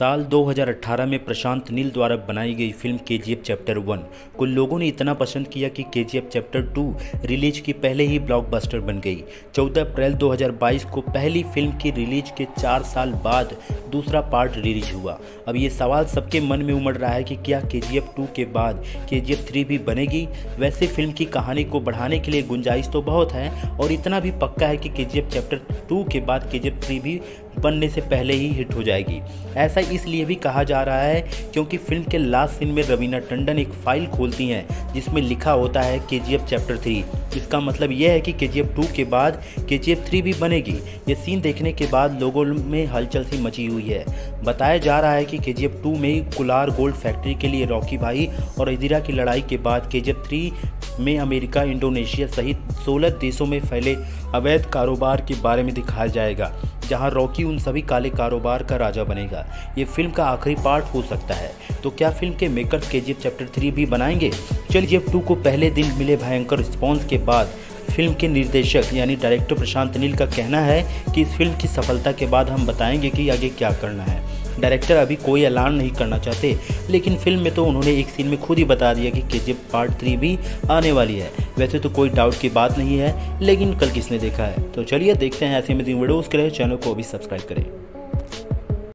साल 2018 में प्रशांत नील द्वारा बनाई गई फ़िल्म के चैप्टर वन को लोगों ने इतना पसंद किया कि के चैप्टर टू रिलीज़ की पहले ही ब्लॉकबस्टर बन गई। 14 अप्रैल 2022 को पहली फ़िल्म की रिलीज़ के चार साल बाद दूसरा पार्ट रिलीज़ हुआ। अब ये सवाल सबके मन में उमड़ रहा है कि क्या के जी टू के बाद के जी थ्री भी बनेगी? वैसे फ़िल्म की कहानी को बढ़ाने के लिए गुंजाइश तो बहुत है और इतना भी पक्का है कि के चैप्टर टू के बाद के थ्री भी बनने से पहले ही हिट हो जाएगी। ऐसा इसलिए भी कहा जा रहा है क्योंकि फ़िल्म के लास्ट सीन में रवीना टंडन एक फ़ाइल खोलती हैं, जिसमें लिखा होता है के चैप्टर थ्री। इसका मतलब यह है कि के जी टू के बाद के जी थ्री भी बनेगी। ये सीन देखने के बाद लोगों में हलचल सी मची हुई है। बताया जा रहा है कि के जी टू में कुलार गोल्ड फैक्ट्री के लिए रॉकी भाई और इंदिरा की लड़ाई के बाद के जी थ्री में अमेरिका, इंडोनेशिया सहित 16 देशों में फैले अवैध कारोबार के बारे में दिखाया जाएगा, जहाँ रॉकी उन सभी काले कारोबार का राजा बनेगा। ये फ़िल्म का आखिरी पार्ट हो सकता है। तो क्या फ़िल्म के मेकर्स के जीप चैप्टर थ्री भी बनाएँगे? चलिए अब टू को पहले दिन मिले भयंकर रिस्पॉन्स के बाद फ़िल्म के निर्देशक यानी डायरेक्टर प्रशांत नील का कहना है कि इस फ़िल्म की सफलता के बाद हम बताएँगे कि आगे क्या करना है। डायरेक्टर अभी कोई ऐलान नहीं करना चाहते, लेकिन फ़िल्म में तो उन्होंने एक सीन में खुद ही बता दिया कि के पार्ट थ्री भी आने वाली है। वैसे तो कोई डाउट की बात नहीं है, लेकिन कल किसने देखा है? तो चलिए देखते हैं ऐसे में वीडियोज़ के लिए, चैनल को भी सब्सक्राइब करें।